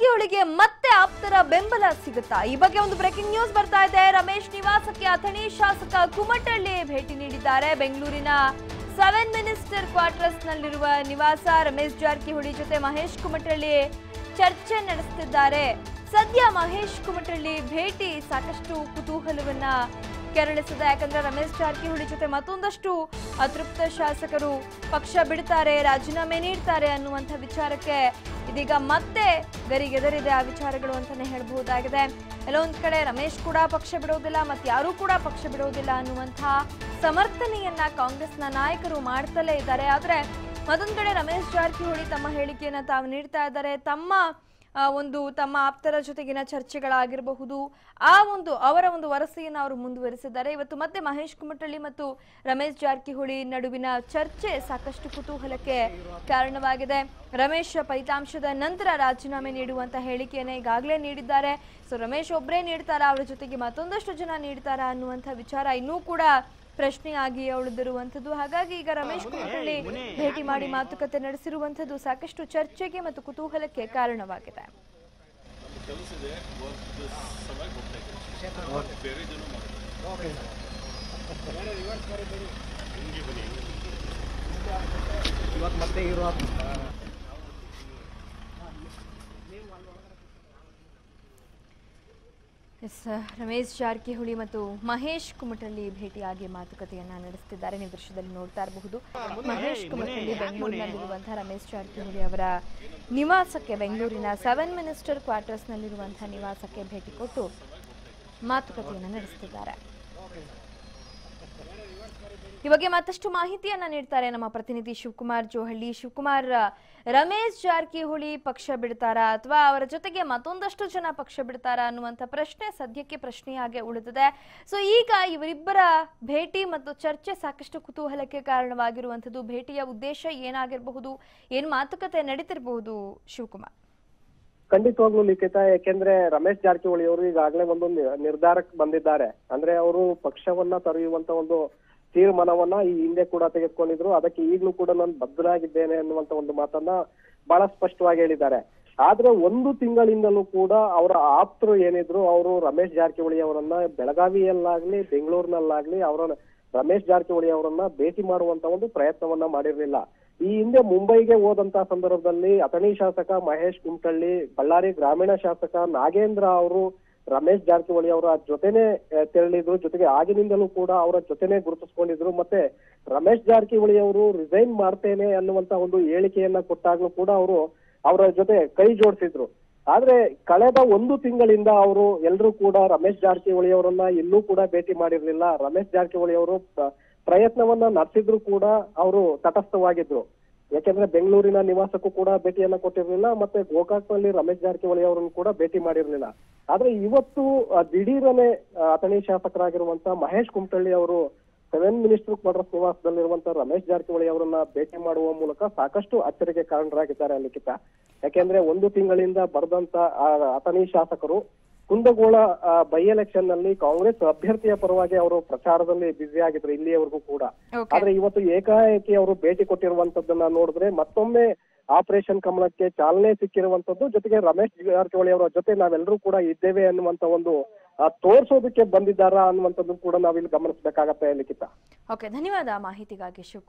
ಜಾರಕಿಹೊಳಿಗೆ ಮತ್ತೆ ಆಪ್ತರ ಬೆಂಬಲ ಸಿಗುತ್ತಾ? ಈ ಬಗ್ಗೆ ಒಂದು ಬ್ರೇಕಿಂಗ್ ನ್ಯೂಸ್ ಬರ್ತಾ ಇದೆ. ರಮೇಶ್ ನಿವಾಸಕ್ಕೆ ಅಥಣಿ ಶಾಸಕ ಕುಮಟಳ್ಳಿ ಭೇಟಿ ನೀಡಿದ್ದಾರೆ. ಬೆಂಗಳೂರಿನ ಸೆವೆನ್ ಮಿನಿಸ್ಟರ್ ಕ್ವಾರ್ಟರ್ಸ್ ನಲ್ಲಿರುವ ನಿವಾಸ ರಮೇಶ್ ಜಾರಕಿಹೊಳಿ ಜೊತೆ ಮಹೇಶ್ ಕುಮಟಳ್ಳಿ ಚರ್ಚೆ ನಡೆಸುತ್ತಿದ್ದಾರೆ ಸದ್ಯ ಮಹೇಶ್ ಕುಮಟಳ್ಳಿ ಭೇಟಿ ಸಾಕಷ್ಟು ಕುತೂಹಲವನ್ನ ಕೆರಳಿಸಿದೆ. ಯಾಕಂದ್ರೆ ರಮೇಶ್ ಜಾರಕಿಹೊಳಿ ಜೊತೆ ಮತ್ತೊಂದಷ್ಟು ಅತೃಪ್ತ ಶಾಸಕರು ಪಕ್ಷ ಬಿಡ್ತಾರೆ, ರಾಜೀನಾಮೆ ನೀಡ್ತಾರೆ ಅನ್ನುವಂಥ ವಿಚಾರಕ್ಕೆ ಇದೀಗ ಮತ್ತೆ ಗರಿಗೆದರಿದೆ ಆ ವಿಚಾರಗಳು ಅಂತಲೇ ಹೇಳಬಹುದಾಗಿದೆ. ಕೆಲವೊಂದು ಕಡೆ ರಮೇಶ್ ಕೂಡ ಪಕ್ಷ ಬಿಡೋದಿಲ್ಲ ಮತ್ತೆ ಯಾರೂ ಕೂಡ ಪಕ್ಷ ಬಿಡೋದಿಲ್ಲ ಅನ್ನುವಂಥ ಸಮರ್ಥನೆಯನ್ನ ಕಾಂಗ್ರೆಸ್ನ ನಾಯಕರು ಮಾಡ್ತಲೇ ಇದ್ದಾರೆ. ಆದರೆ ಮತ್ತೊಂದು ಕಡೆ ರಮೇಶ್ ಜಾರಕಿಹೊಳಿ ತಮ್ಮ ಹೇಳಿಕೆಯನ್ನ ತಾವು ನೀಡ್ತಾ ಇದ್ದಾರೆ. ತಮ್ಮ ಒಂದು ತಮ್ಮ ಆಪ್ತರ ಜೊತೆಗಿನ ಚರ್ಚೆಗಳಾಗಿರಬಹುದು. ಆ ಒಂದು, ಅವರ ಒಂದು ವರಸೆಯನ್ನು ಅವರು ಮುಂದುವರಿಸಿದ್ದಾರೆ. ಇವತ್ತು ಮತ್ತೆ ಮಹೇಶ್ ಕುಮಟಳ್ಳಿ ಮತ್ತು ರಮೇಶ್ ಜಾರಕಿಹೊಳಿ ನಡುವಿನ ಚರ್ಚೆ ಸಾಕಷ್ಟು ಕುತೂಹಲಕ್ಕೆ ಕಾರಣವಾಗಿದೆ. ರಮೇಶ್ ಫಲಿತಾಂಶದ ನಂತರ ರಾಜೀನಾಮೆ ನೀಡುವಂತ ಹೇಳಿಕೆಯನ್ನು ಈಗಾಗಲೇ ನೀಡಿದ್ದಾರೆ. ಸೊ ರಮೇಶ್ ಒಬ್ಬರೇ ನೀಡ್ತಾರಾ? ಅವರ ಜೊತೆಗೆ ಮತ್ತೊಂದಷ್ಟು ಜನ ನೀಡ್ತಾರಾ ಅನ್ನುವಂಥ ವಿಚಾರ ಇನ್ನೂ ಕೂಡ ಪ್ರಶ್ನೆಯಾಗಿ ಉಳಿದಿರುವಂಥದ್ದು ಹಾಗಾಗಿ ಈಗ ರಮೇಶ್ ಕುಮಟಳ್ಳಿ ಭೇಟಿ ಮಾಡಿ ಮಾತುಕತೆ ನಡೆಸಿರುವಂಥದ್ದು ಸಾಕಷ್ಟು ಚರ್ಚೆಗೆ ಮತ್ತು ಕುತೂಹಲಕ್ಕೆ ಕಾರಣವಾಗಿದೆ. ಇವತ್ತು ಮತ್ತೆ ಎಸ್ ರಮೇಶ್ ಜಾರಕಿಹೊಳಿ ಮತ್ತು ಮಹೇಶ್ ಕುಮಟಳ್ಳಿ ಭೇಟಿಯಾಗಿ ಮಾತುಕತೆಯನ್ನ ನಡೆಸುತ್ತಿದ್ದಾರೆ ನೀವು ದೃಶ್ಯದಲ್ಲಿ ನೋಡ್ತಾ ಇರಬಹುದು. ಮಹೇಶ್ ಕುಮಟಳ್ಳಿ ಬೆಂಗಳೂರಿನಲ್ಲಿರುವಂತಹ ರಮೇಶ್ ಜಾರಕಿಹೊಳಿ ಅವರ ನಿವಾಸಕ್ಕೆ ಬೆಂಗಳೂರಿನ ಸೆವೆನ್ ಮಿನಿಸ್ಟರ್ ಕ್ವಾರ್ಟರ್ಸ್ನಲ್ಲಿರುವಂತಹ ನಿವಾಸಕ್ಕೆ ಭೇಟಿ ಕೊಟ್ಟು ಮಾತುಕತೆಯನ್ನ ನಡೆಸುತ್ತಿದ್ದಾರೆ ಈ ಬಗ್ಗೆ ಮತ್ತಷ್ಟು ಮಾಹಿತಿಯನ್ನ ನೀಡ್ತಾರೆ ನಮ್ಮ ಪ್ರತಿನಿಧಿ ಶಿವಕುಮಾರ್ ಜೋಹಳ್ಳಿ. ಶಿವಕುಮಾರ್ ರಮೇಶ್ ಜಾರಕಿಹೊಳಿ ಪಕ್ಷ ಬಿಡ್ತಾರಾ ಅಥವಾ ಅವರ ಜೊತೆಗೆ ಮತ್ತೊಂದಷ್ಟು ಜನ ಪಕ್ಷ ಬಿಡ್ತಾರಾ ಅನ್ನುವಂಥ ಪ್ರಶ್ನೆ ಸದ್ಯಕ್ಕೆ ಪ್ರಶ್ನೆಯಾಗಿ ಉಳಿದಿದೆ. ಸೊ ಈಗ ಇವರಿಬ್ಬರ ಭೇಟಿ ಮತ್ತು ಚರ್ಚೆ ಸಾಕಷ್ಟು ಕುತೂಹಲಕ್ಕೆ ಕಾರಣವಾಗಿರುವಂಥದ್ದು. ಭೇಟಿಯ ಉದ್ದೇಶ ಏನಾಗಿರಬಹುದು, ಏನು ಮಾತುಕತೆ ನಡೀತಿರಬಹುದು ಶಿವಕುಮಾರ್? ಖಂಡಿತವಾಗ್ಲೂ ಲಿಖಿತ, ಯಾಕೆಂದ್ರೆ ರಮೇಶ್ ಜಾರಕಿಹೊಳಿ ಅವರು ಈಗಾಗಲೇ ಒಂದು ನಿರ್ಧಾರಕ್ಕೆ ಬಂದಿದ್ದಾರೆ. ಅಂದ್ರೆ ಅವರು ಪಕ್ಷವನ್ನ ತೊರೆಯುವಂತ ಒಂದು ತೀರ್ಮಾನವನ್ನ ಈ ಹಿಂದೆ ಕೂಡ ತೆಗೆದುಕೊಂಡಿದ್ರು. ಅದಕ್ಕೆ ಈಗಲೂ ಕೂಡ ನಾನು ಬದ್ಧರಾಗಿದ್ದೇನೆ ಅನ್ನುವಂತ ಒಂದು ಮಾತನ್ನ ಬಹಳ ಸ್ಪಷ್ಟವಾಗಿ ಹೇಳಿದ್ದಾರೆ. ಆದ್ರೆ ಒಂದು ತಿಂಗಳಿಂದಲೂ ಕೂಡ ಅವರ ಆಪ್ತರು ಏನಿದ್ರು, ಅವರು ರಮೇಶ್ ಜಾರಕಿಹೊಳಿ ಅವರನ್ನ ಬೆಳಗಾವಿಯಲ್ಲಾಗ್ಲಿ, ಬೆಂಗಳೂರಿನಲ್ಲಾಗ್ಲಿ ಅವರ ರಮೇಶ್ ಜಾರಕಿಹೊಳಿ ಅವರನ್ನ ಭೇಟಿ ಮಾಡುವಂತ ಒಂದು ಪ್ರಯತ್ನವನ್ನ ಮಾಡಿರ್ಲಿಲ್ಲ. ಈ ಹಿಂದೆ ಮುಂಬೈಗೆ ಹೋದಂತ ಸಂದರ್ಭದಲ್ಲಿ ಅಥಣಿ ಶಾಸಕ ಮಹೇಶ್ ಕುಮಟಳ್ಳಿ ಬಳ್ಳಾರಿ ಗ್ರಾಮೀಣ ಶಾಸಕ ನಾಗೇಂದ್ರ ಅವರು, ರಮೇಶ್ ಜಾರಕಿಹೊಳಿ ಅವರ ಜೊತೆನೆ ತೆರಳಿದ್ರು. ಜೊತೆಗೆ ಆಗಿನಿಂದಲೂ ಕೂಡ ಅವರ ಜೊತೆನೆ ಗುರುತಿಸ್ಕೊಂಡಿದ್ರು. ಮತ್ತೆ ರಮೇಶ್ ಜಾರಕಿಹೊಳಿ ಅವರು ರಿಸೈನ್ ಮಾಡ್ತೇನೆ ಅನ್ನುವಂತ ಒಂದು ಹೇಳಿಕೆಯನ್ನ ಕೊಟ್ಟಾಗ್ಲೂ ಕೂಡ ಅವರು ಅವರ ಜೊತೆ ಕೈ ಜೋಡಿಸಿದ್ರು. ಆದ್ರೆ ಕಳೆದ ಒಂದು ತಿಂಗಳಿಂದ ಅವರು ಎಲ್ಲರೂ ಕೂಡ ರಮೇಶ್ ಜಾರಕಿಹೊಳಿ ಅವರನ್ನ ಎಲ್ಲೂ ಕೂಡ ಭೇಟಿ ಮಾಡಿರ್ಲಿಲ್ಲ. ರಮೇಶ್ ಜಾರಕಿಹೊಳಿ ಅವರು ಪ್ರಯತ್ನವನ್ನ ನಡೆಸಿದ್ರು ಕೂಡ ಅವರು ತಟಸ್ಥವಾಗಿದ್ರು. ಯಾಕೆಂದ್ರೆ ಬೆಂಗಳೂರಿನ ನಿವಾಸಕ್ಕೂ ಕೂಡ ಭೇಟಿಯನ್ನ ಕೊಟ್ಟಿರಲಿಲ್ಲ, ಮತ್ತೆ ಗೋಕಾಕ್ನಲ್ಲಿ ರಮೇಶ್ ಜಾರಕಿಹೊಳಿ ಅವರನ್ನು ಕೂಡ ಭೇಟಿ ಮಾಡಿರಲಿಲ್ಲ. ಆದ್ರೆ ಇವತ್ತು ದಿಢೀರನೆ ಅಥಣಿ ಶಾಸಕರಾಗಿರುವಂತ ಮಹೇಶ್ ಕುಮಟಳ್ಳಿ ಅವರು ಸೆವೆನ್ ಮಿನಿಸ್ಟರ್ ಕ್ವಾರ್ಟರ್ಸ್ ನಿವಾಸದಲ್ಲಿರುವಂತ ರಮೇಶ್ ಜಾರಕಿಹೊಳಿ ಅವರನ್ನ ಭೇಟಿ ಮಾಡುವ ಮೂಲಕ ಸಾಕಷ್ಟು ಅಚ್ಚರಿಗೆ ಕಾರಣರಾಗಿದ್ದಾರೆ ಲಿಖಿತ ಯಾಕೆಂದ್ರೆ ಒಂದು ತಿಂಗಳಿಂದ ಬರೆದಂತ ಅಥಣಿ ಶಾಸಕರು ಕುಂದಗೋಳ ಬೈ ಎಲೆಕ್ಷನ್ನಲ್ಲಿ ಕಾಂಗ್ರೆಸ್ ಅಭ್ಯರ್ಥಿಯ ಪರವಾಗಿ ಅವರು ಪ್ರಚಾರದಲ್ಲಿ ಬ್ಯುಸಿ ಆಗಿದ್ರು ಇಲ್ಲಿಯವರೆಗೂ ಕೂಡ. ಆದ್ರೆ ಇವತ್ತು ಏಕಾಏಕಿ ಅವರು ಭೇಟಿ ಕೊಟ್ಟಿರುವಂತದ್ದನ್ನ ನೋಡಿದ್ರೆ ಮತ್ತೊಮ್ಮೆ ಆಪರೇಷನ್ ಕಮಲಕ್ಕೆ ಚಾಲನೆ ಸಿಕ್ಕಿರುವಂತದ್ದು. ಜೊತೆಗೆ ರಮೇಶ್ ಜಾರಕಿಹೊಳಿ ಅವರ ಜೊತೆ ನಾವೆಲ್ಲರೂ ಕೂಡ ಇದ್ದೇವೆ ಅನ್ನುವಂತ ಒಂದು ತೋರ್ಸೋದಕ್ಕೆ ಬಂದಿದ್ದಾರಾ ಅನ್ನುವಂಥದ್ದು ಕೂಡ ನಾವಿಲ್ಲಿ ಗಮನಿಸಬೇಕಾಗತ್ತೆ ಲಿಖಿತ. ಓಕೆ ಧನ್ಯವಾದ ಮಾಹಿತಿಗಾಗಿ ಶಿವಕುಮಾರ್.